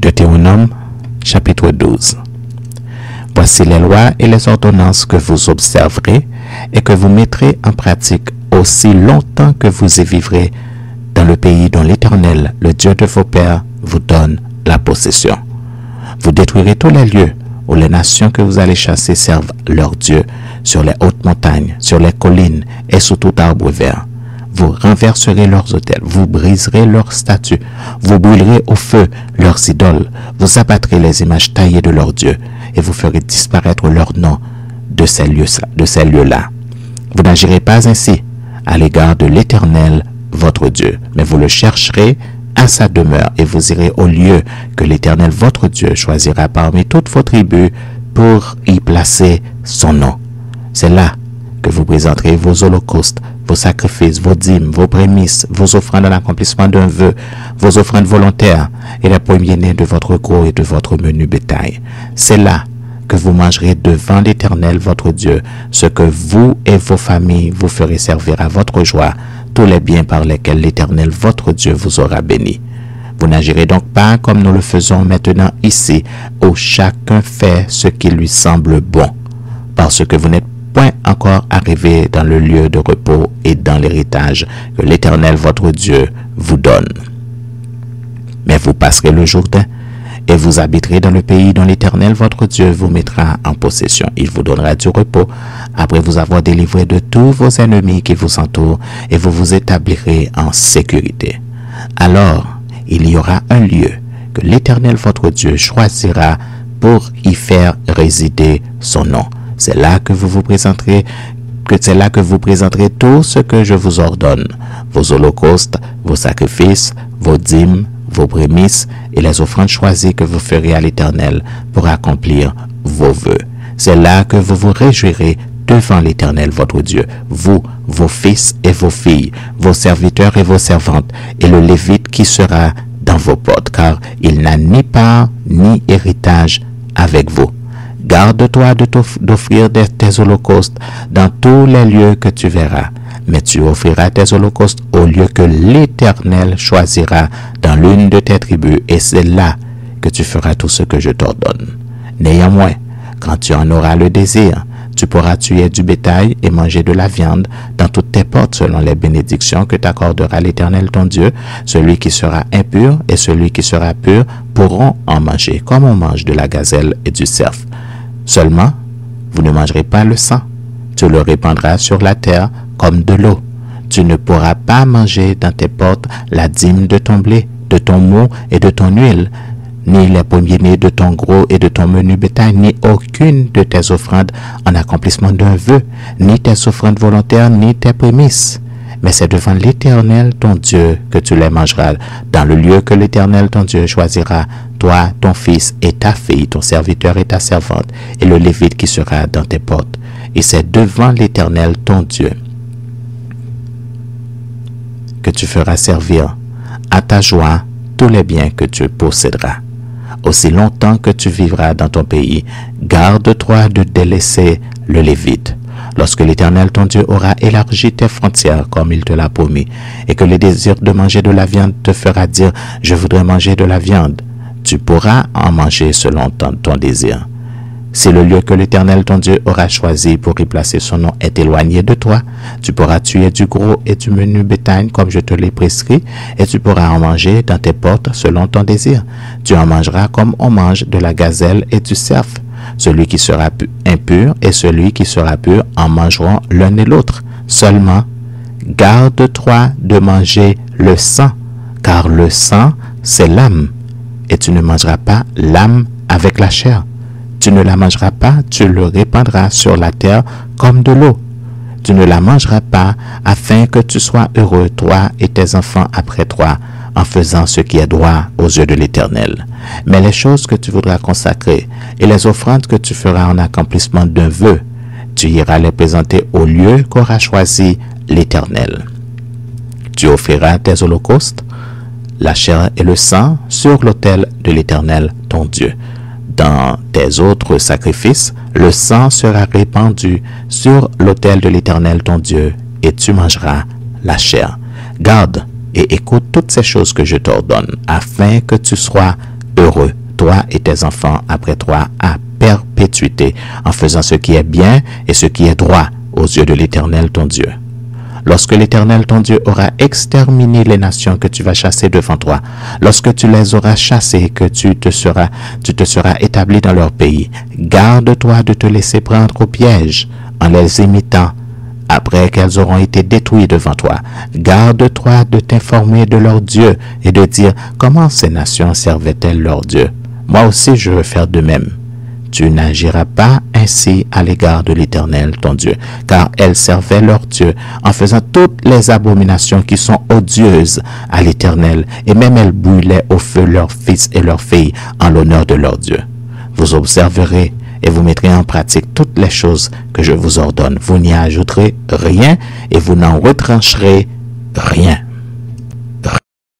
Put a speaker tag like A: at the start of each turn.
A: Deutéronome chapitre 12. Voici les lois et les ordonnances que vous observerez et que vous mettrez en pratique aussi longtemps que vous y vivrez dans le pays dont l'Éternel, le Dieu de vos pères, vous donne la possession. Vous détruirez tous les lieux où les nations que vous allez chasser servent leur Dieu, sur les hautes montagnes, sur les collines et sous tout arbre vert. Vous renverserez leurs autels, vous briserez leurs statues, vous brûlerez au feu leurs idoles, vous abattrez les images taillées de leurs dieux, et vous ferez disparaître leur nom de ces lieux-là. vous n'agirez pas ainsi à l'égard de l'Éternel, votre Dieu, mais vous le chercherez à sa demeure et vous irez au lieu que l'Éternel, votre Dieu, choisira parmi toutes vos tribus pour y placer son nom. C'est là que vous présenterez vos holocaustes, vos sacrifices, vos dîmes, vos prémices, vos offrandes à l'accomplissement d'un vœu, vos offrandes volontaires et les premiers-nés de votre gros et de votre menu bétail. C'est là que vous mangerez devant l'Éternel votre Dieu, ce que vous et vos familles vous ferez servir à votre joie, tous les biens par lesquels l'Éternel votre Dieu vous aura béni. Vous n'agirez donc pas comme nous le faisons maintenant ici, où chacun fait ce qui lui semble bon, parce que vous n'êtes encore arrivé dans le lieu de repos et dans l'héritage que l'Éternel votre Dieu vous donne. Mais vous passerez le Jourdain et vous habiterez dans le pays dont l'Éternel votre Dieu vous mettra en possession. Il vous donnera du repos après vous avoir délivré de tous vos ennemis qui vous entourent et vous vous établirez en sécurité. Alors, il y aura un lieu que l'Éternel votre Dieu choisira pour y faire résider son nom c'est là que vous vous présenterez que c'est là que vous présenterez tout ce que je vous ordonne, vos holocaustes, vos sacrifices, vos dîmes, vos prémices et les offrandes choisies que vous ferez à l'Éternel pour accomplir vos vœux. C'est là que vous vous réjouirez devant l'Éternel votre Dieu, vous, vos fils et vos filles, vos serviteurs et vos servantes, et le Lévite qui sera dans vos portes, car il n'a ni part ni héritage avec vous. Garde-toi d'offrir tes holocaustes dans tous les lieux que tu verras, mais tu offriras tes holocaustes au lieu que l'Éternel choisira dans l'une de tes tribus, et c'est là que tu feras tout ce que je t'ordonne. Néanmoins, quand tu en auras le désir, tu pourras tuer du bétail et manger de la viande dans toutes tes portes selon les bénédictions que t'accordera l'Éternel ton Dieu. Celui qui sera impur et celui qui sera pur pourront en manger comme on mange de la gazelle et du cerf. Seulement, vous ne mangerez pas le sang. Tu le répandras sur la terre comme de l'eau. Tu ne pourras pas manger dans tes portes la dîme de ton blé, de ton mou et de ton huile, ni les premiers-nés de ton gros et de ton menu bétail, ni aucune de tes offrandes en accomplissement d'un vœu, ni tes offrandes volontaires, ni tes prémices mais c'est devant l'Éternel ton Dieu que tu les mangeras, dans le lieu que l'Éternel ton Dieu choisira, toi, ton fils et ta fille, ton serviteur et ta servante, et le Lévite qui sera dans tes portes. Et c'est devant l'Éternel ton Dieu que tu feras servir à ta joie tous les biens que tu posséderas. Aussi longtemps que tu vivras dans ton pays, garde-toi de délaisser le Lévite lorsque l'Éternel ton Dieu aura élargi tes frontières comme il te l'a promis, et que le désir de manger de la viande te fera dire, je voudrais manger de la viande, tu pourras en manger selon ton, désir. Si le lieu que l'Éternel ton Dieu aura choisi pour y placer son nom est éloigné de toi, tu pourras tuer du gros et du menu bétail comme je te l'ai prescrit, et tu pourras en manger dans tes portes selon ton désir. Tu en mangeras comme on mange de la gazelle et du cerf. Celui qui sera impur et celui qui sera pur en mangeront l'un et l'autre. Seulement, garde-toi de manger le sang, car le sang, c'est l'âme, et tu ne mangeras pas l'âme avec la chair. Tu ne la mangeras pas, tu le répandras sur la terre comme de l'eau. Tu ne la mangeras pas afin que tu sois heureux, toi et tes enfants après toi, en faisant ce qui est droit aux yeux de l'Éternel. Mais les choses que tu voudras consacrer et les offrandes que tu feras en accomplissement d'un vœu, tu iras les présenter au lieu qu'aura choisi l'Éternel. Tu offriras tes holocaustes, la chair et le sang sur l'autel de l'Éternel, ton Dieu. Dans tes autres sacrifices, le sang sera répandu sur l'autel de l'Éternel, ton Dieu, et tu mangeras la chair. Garde et écoute toutes ces choses que je t'ordonne, afin que tu sois heureux, toi et tes enfants après toi, à perpétuité, en faisant ce qui est bien et ce qui est droit aux yeux de l'Éternel ton Dieu. Lorsque l'Éternel ton Dieu aura exterminé les nations que tu vas chasser devant toi, lorsque tu les auras chassées, que tu te seras, tu te seras établi dans leur pays, garde-toi de te laisser prendre au piège en les imitant après qu'elles auront été détruites devant toi. Garde-toi de t'informer de leur Dieu et de dire comment ces nations servaient-elles leur Dieu? Moi aussi je veux faire de même. Tu n'agiras pas ainsi à l'égard de l'Éternel, ton Dieu, car elles servaient leur Dieu en faisant toutes les abominations qui sont odieuses à l'Éternel, et même elles brûlaient au feu leurs fils et leurs filles en l'honneur de leur Dieu. Vous observerez et vous mettrez en pratique toutes les choses que je vous ordonne. Vous n'y ajouterez rien et vous n'en retrancherez rien.